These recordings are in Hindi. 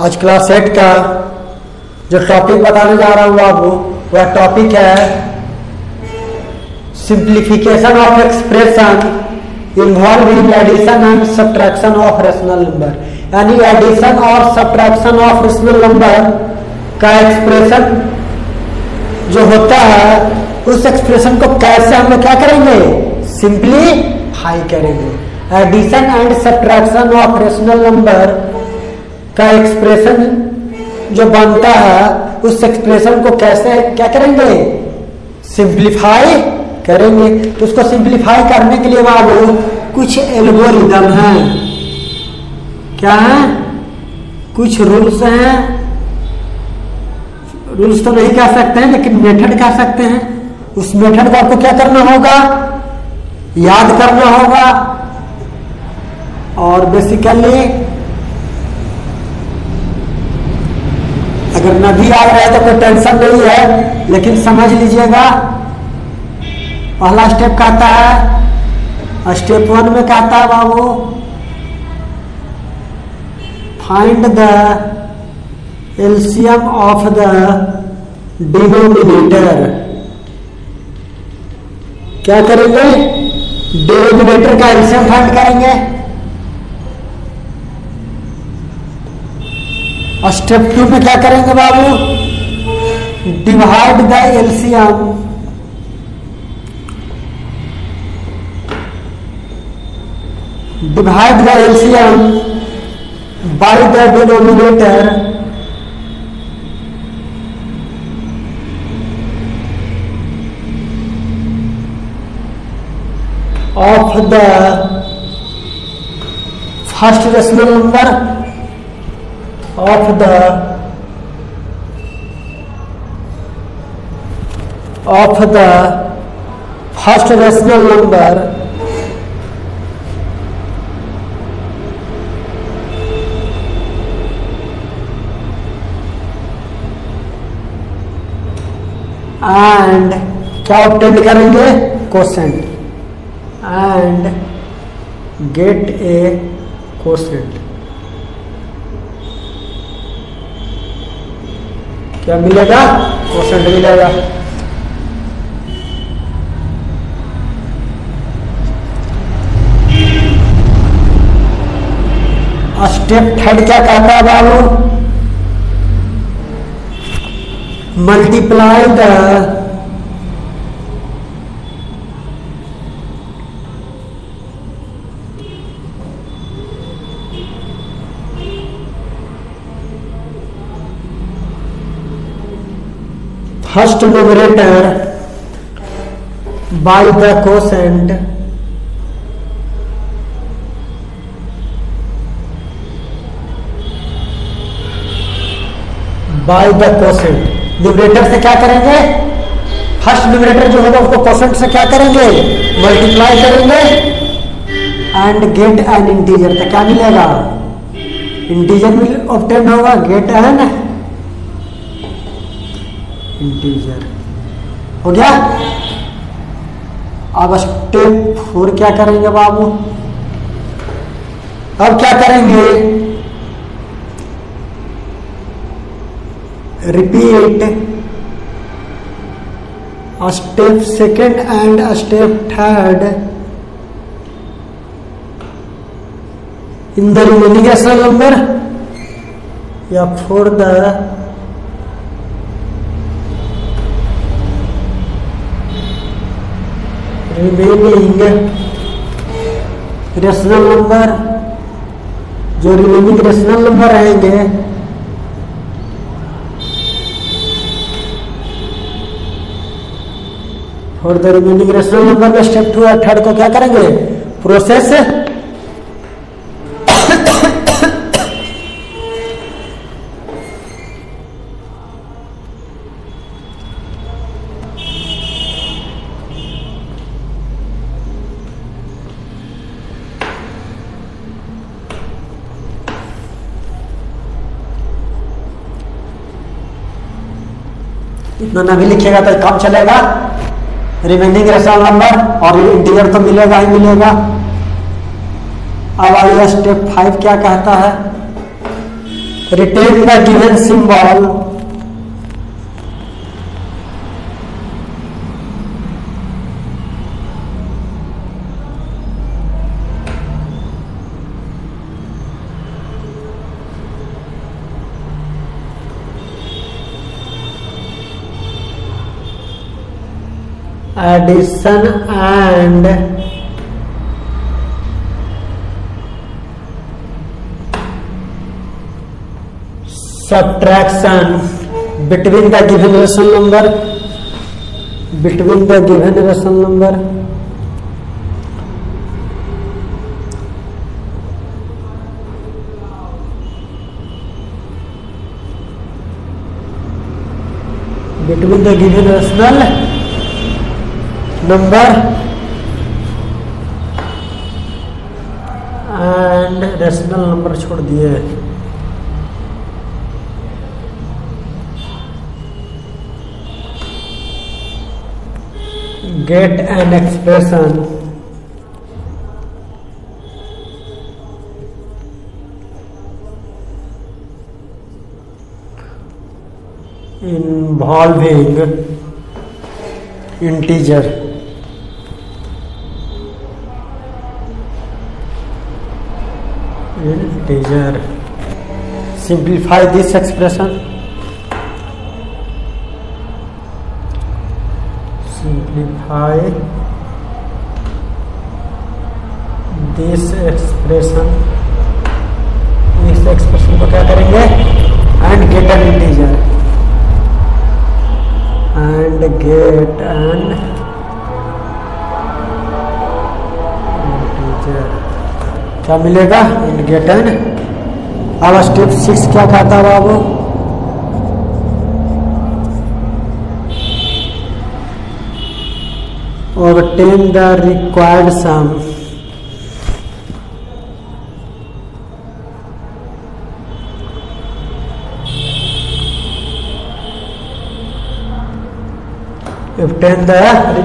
आज क्लास एट का जो टॉपिक बताने जा रहा हूँ बाबू वह टॉपिक है simplification of expression involving addition and subtraction of rational number यानी एडिशन और सब्ट्रैक्शन ऑफ़ रेशनल नंबर का एक्सप्रेशन जो होता है, उस एक्सप्रेशन को कैसे हम लोग क्या करेंगे? सिंप्लीफाई करेंगे। Addition and subtraction of rational number का एक्सप्रेशन जो बनता है, उस एक्सप्रेशन को कैसे, क्या करेंगे? सिंप्लीफाई करेंगे। तो उसको सिंप्लीफाई करने के लिए बाबू कुछ एल्गोरिदम है। क्या है? कुछ रूल्स हैं। रूल्स तो नहीं कह सकते हैं, लेकिन मेथड कह सकते हैं। उस मेथड को आपको क्या करना होगा? याद करना होगा। और बेसिकली अगर न भी रहे तो कोई टेंशन नहीं है, लेकिन समझ लीजिएगा, पहला स्टेप कहता है स्टेप वन में कहता है बाबू find the LCM of the denominator क्या करेंगे? डिनोमिनेटर का एल्सियम फाइंड करेंगे। स्टेप टू में क्या करेंगे बाबू? Divide the LCM divide the LCM by the denominator. of the first rational number of the of the first rational number and क्या ऑप्टेन करेंगे question and get a question क्या मिलेगा? क्वेश्चन मिलेगा। स्टेप थर्ड क्या कहता है बाबू? Multiply the first numerator by the quotient by the quotient. Numerator से क्या करेंगे? फ़र्स्ट न्यूमरेटर जो होगा, उसको क्वेश्चन से क्या करेंगे? मल्टीप्लाई करेंगे। एंड गेट एन इंटीजर तो क्या मिलेगा? इंटीजर मिल ऑप्टेन होगा गेट एन इंटीजर हो गया? अब स्टेप फोर क्या करेंगे बाबू? अब क्या करेंगे? Repeat step second and step third in the remaining rational number या for the? Remaining rational number जो रिमेनिंग रेशनल नंबर रहेंगे for the remaining rational number में स्टेप टू थर्ड को क्या करेंगे? प्रोसेस इतना ना भी लिखेगा तो काम चलेगा। रिमेनिंग रेशनल नंबर और इंटीजर तो मिलेगा ही मिलेगा। अब आइए स्टेप फाइव क्या कहता है? Retain the given symbol addition and subtraction between the given rational number between the given rational number between the given rational number and rational number छोड़ दिए। Get and expression involving integer integer simplify this expression simplify this expression इस एक्सप्रेशन को क्या करेंगे and get an integer and get an क्या मिलेगा? एन अब स्टेप सिक्स क्या कहता बाबू? Obtain the required sum. Obtain the,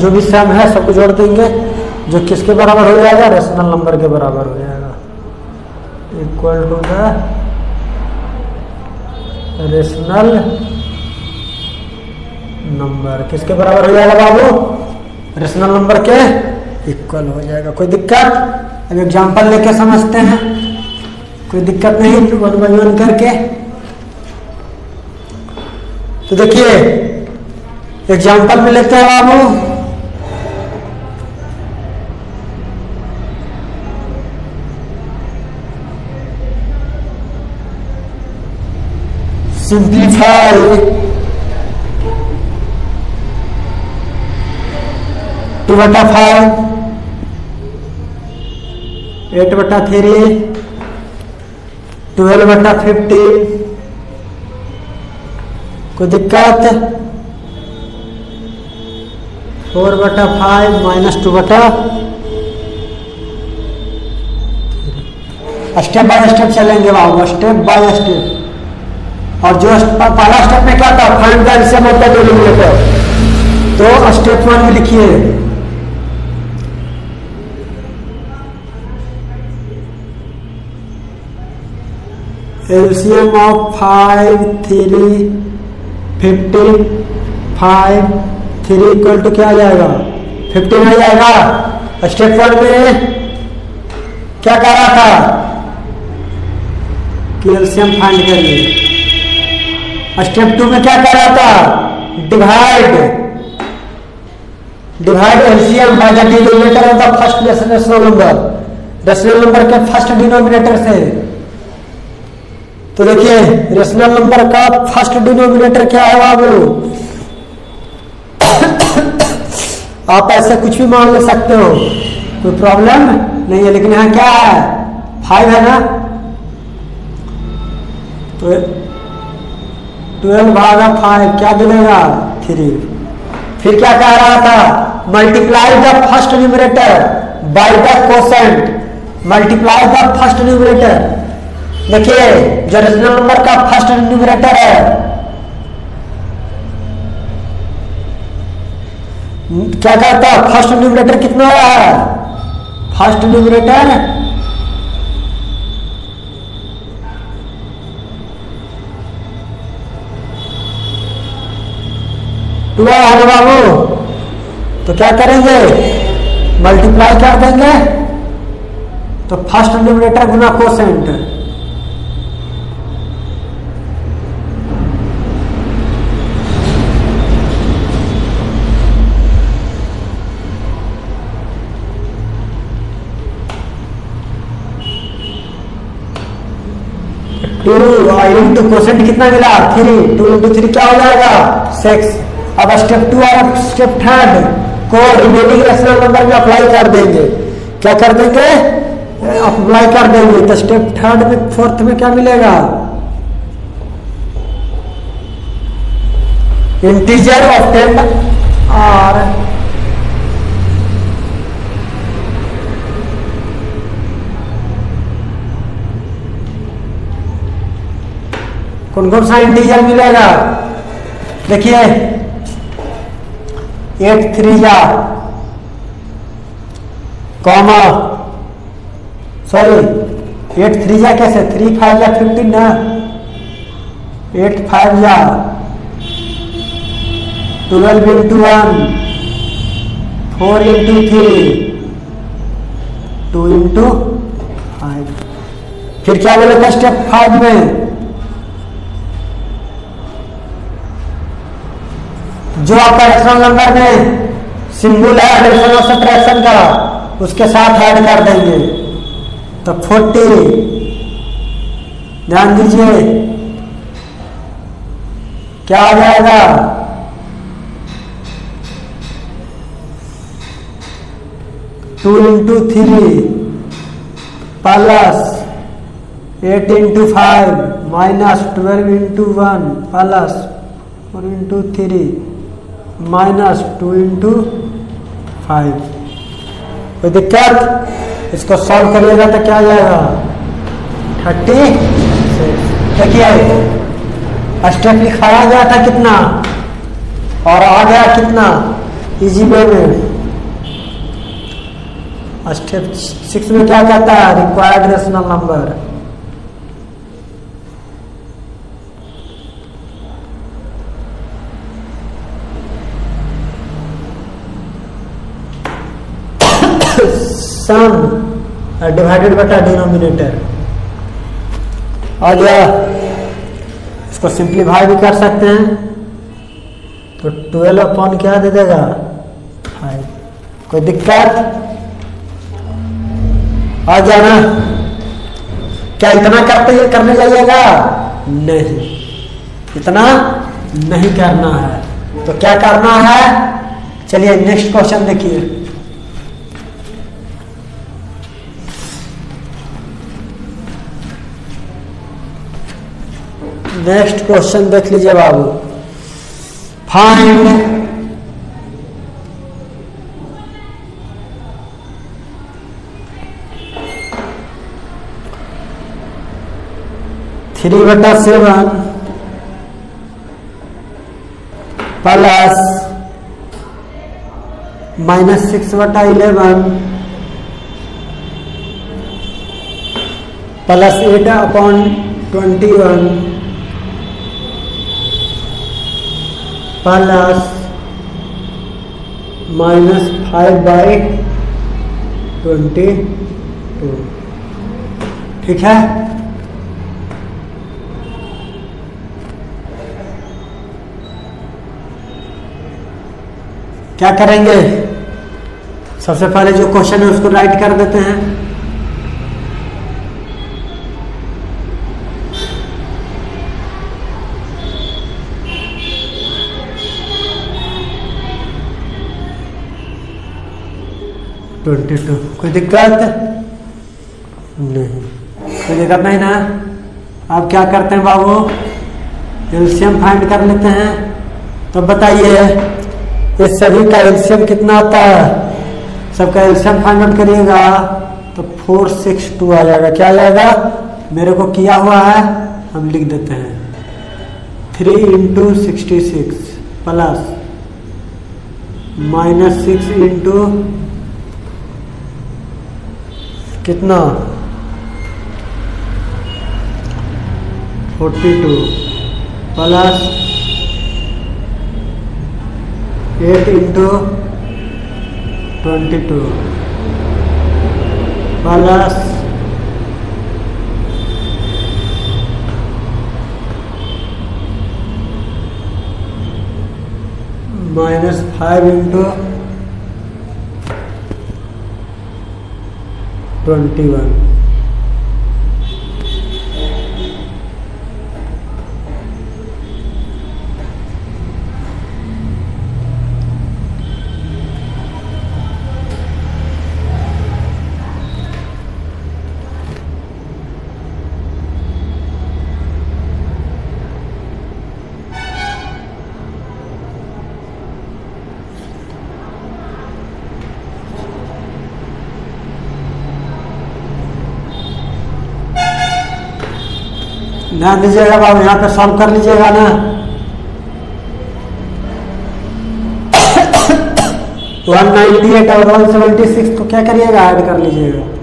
जो भी सम है सबको जोड़ देंगे। जो किसके बराबर हो जाएगा? रेशनल नंबर के बराबर हो जाएगा। Equal to the rational number किसके बराबर हो जाएगा बाबू? रेशनल नंबर के? इक्वल हो जाएगा। कोई दिक्कत? अब एग्जांपल लेके समझते हैं। कोई दिक्कत नहीं? वन बाई वन करके। तो देखिए एग्जांपल में लेते हैं बाबू। Simplify टू बटा फाइव एट बटा थ्री ट्वेल्व बटा फिफ्टीन कोई दिक्कत? फोर बटा फाइव माइनस टू बटा स्टेप बाय स्टेप चलेंगे बाबू स्टेप बाय स्टेप और जो पहला स्टेप में क्या था? Find the LCM of the denominator तो स्टेप वन में लिखिए। LCM of five three fifteen five three equal to क्या आ जाएगा? फिफ्टीन आ जाएगा। स्टेप वन में क्या कह रहा था? कि एलसीएम फाइंड करिए स्टेप टू में क्या कह रहा था? Divide divide LCM by the denominator of the first rational number rational number के फ़र्स्ट डिनोमिनेटर से। तो देखिए रेशनल नंबर का फ़र्स्ट डिनोमिनेटर क्या है बाबू आप ऐसे कुछ भी मान ले सकते हो। कोई प्रॉब्लम नहीं है, लेकिन यहाँ क्या है? फाइव है ना? तो ट्वेल्व भागा फाइव क्या मिलेगा थ्री फिर क्या कह रहा था? Multiply the first numerator by the quotient multiply the first numerator देखिए, जो रेशनल नंबर का फ़र्स्ट न्यूमरेटर है, क्या कहता है? फ़र्स्ट न्यूमरेटर कितना है? फ़र्स्ट न्यूमरेटर टू आया है ना बाबू। तो क्या करेंगे? मल्टीप्लाई कर देंगे। तो फ़र्स्ट न्यूमरेटर गुना कोसेंट टू इंटू क्वेश्चन कितना मिला? थ्री टू इंटू थ्री क्या हो जाएगा? सिक्स अब स्टेप टू और स्टेप थर्ड को रिमेनिंग रेशनल नंबर में अप्लाई कर देंगे। क्या कर देंगे? अप्लाई कर देंगे। तो स्टेप थर्ड में फोर्थ में क्या मिलेगा? इंटीजर ऑफ़ टेन और कौन कौन सा इंटीजर मिलेगा? देखिए एट थ्री जा कॉमा। सॉरी एट थ्री जा कैसे? थ्री फाइव या फिफ्टीन ना एट फाइव जा twelve into one. Four into three. Two into five फिर क्या बोले था स्टेप फाइव में? जो आपका रेशनल नंबर में सिंबल है एडिशन सब्ट्रैक्शन का उसके साथ ऐड कर देंगे। तो फोर्टी। ध्यान दीजिए। क्या आ जाएगा? Two into three plus eight into five minus twelve into one plus four into three minus two into five कोई दिक्कत इसको सॉल्व करिएगा तो क्या जाएगा? थर्टी देखिए स्टेप लिखाया गया था कितना? और आ गया कितना? इजी वे में। स्टेप सिक्स में क्या कहता है? Required rational number sum divided बटा डिनोमिनेटर आ। गया इसको सिंप्लीफाई भी कर सकते हैं। तो ट्वेल्व अपॉन क्या दे देगा? फाइव कोई दिक्कत? आ गया ना क्या इतना करते करने जाइएगा? नहीं। इतना नहीं करना है। तो क्या करना है? चलिए नेक्स्ट क्वेश्चन देखिए। नेक्स्ट क्वेश्चन देख लीजिए बाबू फाइंड थ्री बटा सेवन प्लस माइनस सिक्स बटा eleven plus eight upon twenty one plus minus five by twenty two ठीक है? क्या करेंगे? सबसे पहले जो क्वेश्चन है उसको राइट कर देते हैं। ट्वेंटी टू कोई दिक्कत नहीं कोई दिक्कत नहीं ना अब क्या करते हैं बाबू एल्शियम फाइंड कर लेते हैं तो बताइए इस सभी का एल्शियम कितना आता है सबका एल्शियम फाइंड आउट करिएगा तो फोर सिक्स टू आ जाएगा क्या आ जाएगा मेरे को किया हुआ है हम लिख देते हैं three into sixty six plus minus six into कितना? Forty two plus eight into twenty two plus minus five into twenty one ध्यान दीजिएगा बाबू, यहाँ पे सॉल्व कर लीजिएगा ना। वन नाइनटी एट और वन सेवेंटी सिक्स को क्या करिएगा, ऐड कर लीजिएगा।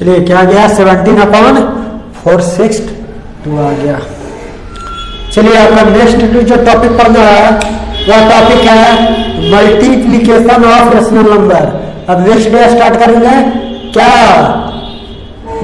चलिए, क्या गया? Seventeen upon four six two आ गया। चलिए, आपका नेक्स्ट जो टॉपिक पढ़ना है, वह टॉपिक है मल्टीप्लीकेशन ऑफ़ रेशनल नंबर अब नेक्स्ट डे स्टार्ट करेंगे। क्या?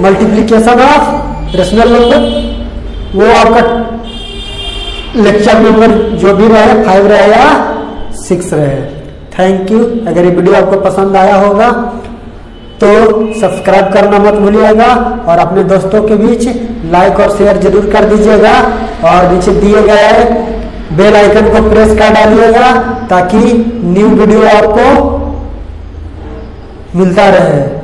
मल्टीप्लीकेशन ऑफ़ रेशनल नंबर वो आपका लेक्चर नंबर जो भी रहे फाइव रहे या सिक्स रहे। थैंक यू अगर ये वीडियो आपको पसंद आया होगा तो सब्सक्राइब करना मत भूलिएगा और अपने दोस्तों के बीच लाइक और शेयर ज़रूर कर दीजिएगा और नीचे दिए गए बेल आइकन को प्रेस कर डालिएगा ताकि न्यू वीडियो आपको मिलता रहे।